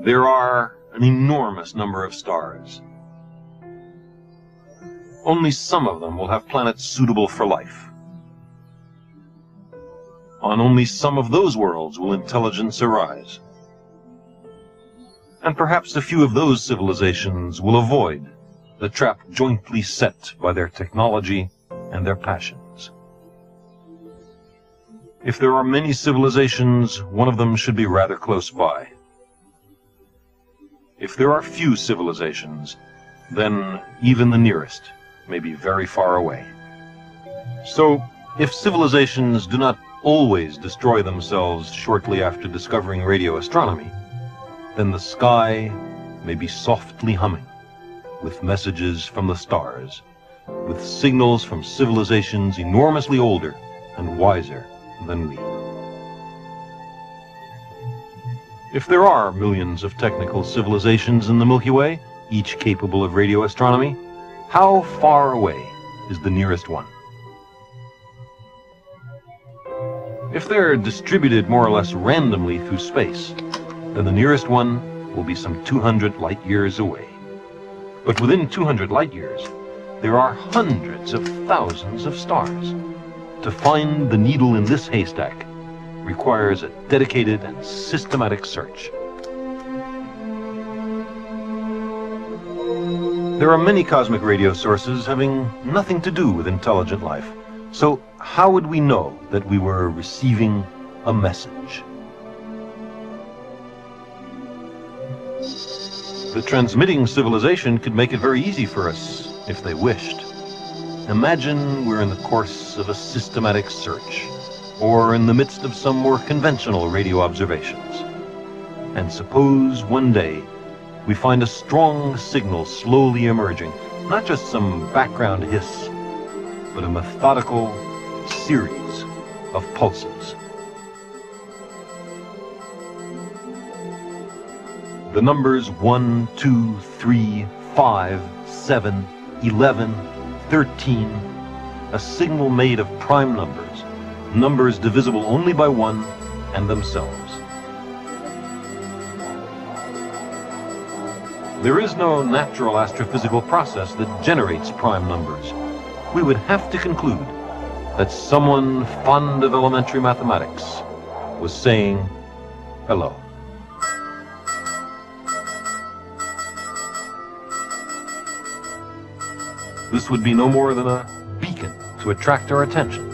There are an enormous number of stars. Only some of them will have planets suitable for life. On only some of those worlds will intelligence arise. And perhaps a few of those civilizations will avoid the trap jointly set by their technology and their passions. If there are many civilizations, one of them should be rather close by. If there are few civilizations, then even the nearest may be very far away. So, if civilizations do not always destroy themselves shortly after discovering radio astronomy, then the sky may be softly humming with messages from the stars, with signals from civilizations enormously older and wiser than we. If there are millions of technical civilizations in the Milky Way, each capable of radio astronomy, how far away is the nearest one? If they're distributed more or less randomly through space, then the nearest one will be some 200 light years away. But within 200 light years, there are hundreds of thousands of stars. To find the needle in this haystack requires a dedicated and systematic search. There are many cosmic radio sources having nothing to do with intelligent life. So how would we know that we were receiving a message? The transmitting civilization could make it very easy for us if they wished. Imagine we're in the course of a systematic search, or in the midst of some more conventional radio observations. And suppose one day we find a strong signal slowly emerging, not just some background hiss, but a methodical series of pulses. The numbers 1, 2, 3, 5, 7, 11, 13, a signal made of prime numbers, numbers divisible only by 1 and themselves. There is no natural astrophysical process that generates prime numbers. We would have to conclude that someone fond of elementary mathematics was saying hello. This would be no more than a beacon to attract our attention.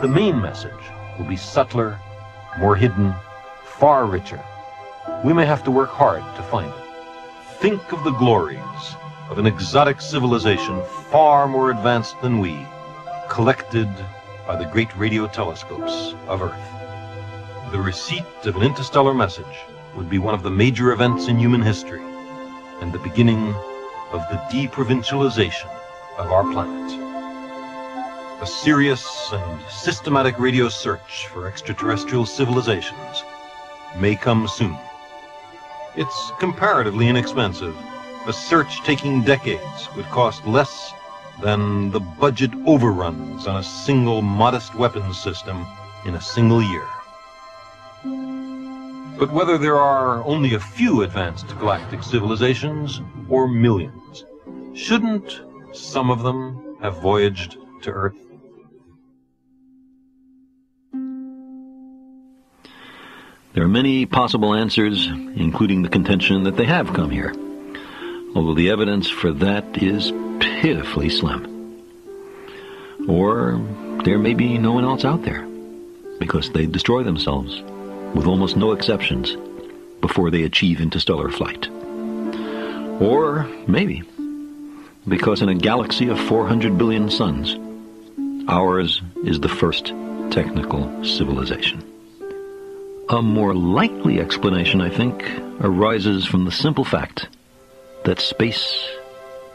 The main message will be subtler, more hidden, far richer. We may have to work hard to find it. Think of the glories of an exotic civilization far more advanced than we, collected by the great radio telescopes of Earth. The receipt of an interstellar message would be one of the major events in human history and the beginning of the deprovincialization of our planet. A serious and systematic radio search for extraterrestrial civilizations may come soon. It's comparatively inexpensive. A search taking decades would cost less than the budget overruns on a single modest weapons system in a single year. But whether there are only a few advanced galactic civilizations or millions, shouldn't some of them have voyaged to Earth? There are many possible answers, including the contention that they have come here, although the evidence for that is pitifully slim. Or there may be no one else out there, because they destroy themselves, with almost no exceptions, before they achieve interstellar flight. Or maybe because in a galaxy of 400 billion suns, ours is the first technical civilization. A more likely explanation, I think, arises from the simple fact that space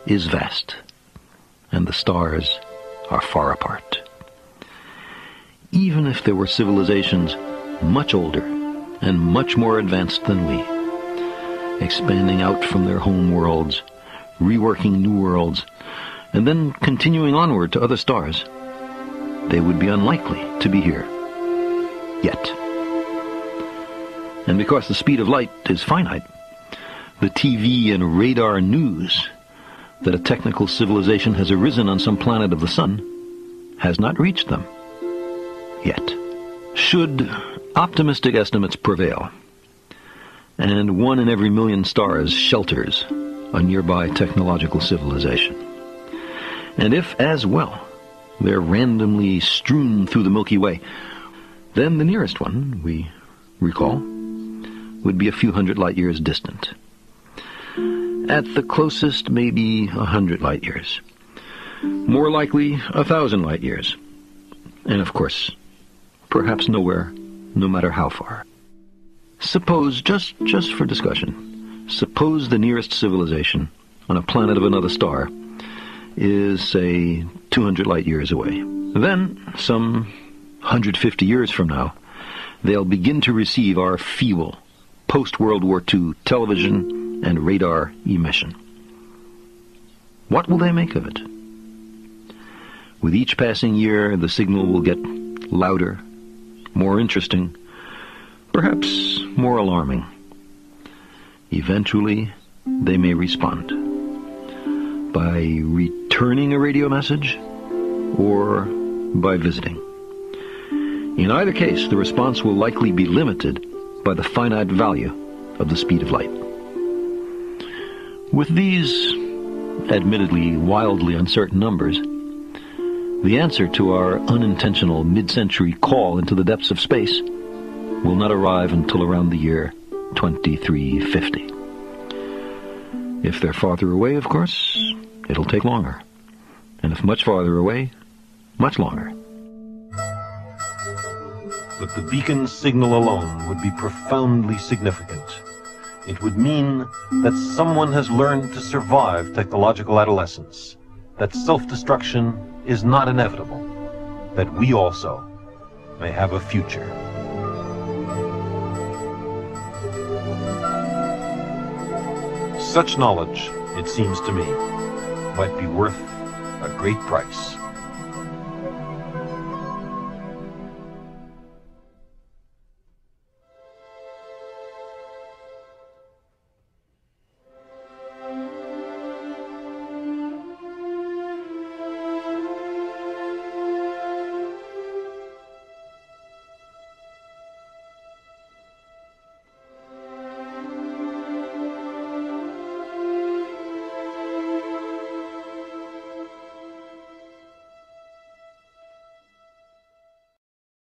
is vast and the stars are far apart. Even if there were civilizations much older and much more advanced than we, expanding out from their home worlds reworking new worlds, and then continuing onward to other stars, they would be unlikely to be here. Yet. And because the speed of light is finite, the TV and radar news that a technical civilization has arisen on some planet of the sun has not reached them yet. Should optimistic estimates prevail, and one in every million stars shelters a nearby technological civilization, and if, as well, they're randomly strewn through the Milky Way, then the nearest one, we recall, would be a few hundred light years distant. At the closest, maybe a hundred light years. More likely, a thousand light years. And of course, perhaps nowhere, no matter how far. Suppose, just, just for discussion, suppose the nearest civilization on a planet of another star is, say, 200 light years away. Then, some 150 years from now, they'll begin to receive our feeble, post-World War II television and radar emission. What will they make of it? With each passing year, the signal will get louder, more interesting, perhaps more alarming. Eventually, they may respond by returning a radio message or by visiting. In either case, the response will likely be limited by the finite value of the speed of light. With these, admittedly wildly uncertain numbers, the answer to our unintentional mid-century call into the depths of space will not arrive until around the year 2350. If they're farther away, of course, it'll take longer. And if much farther away, much longer. But the beacon signal alone would be profoundly significant. It would mean that someone has learned to survive technological adolescence, that self-destruction is not inevitable, that we also may have a future. Such knowledge, it seems to me, might be worth a great price.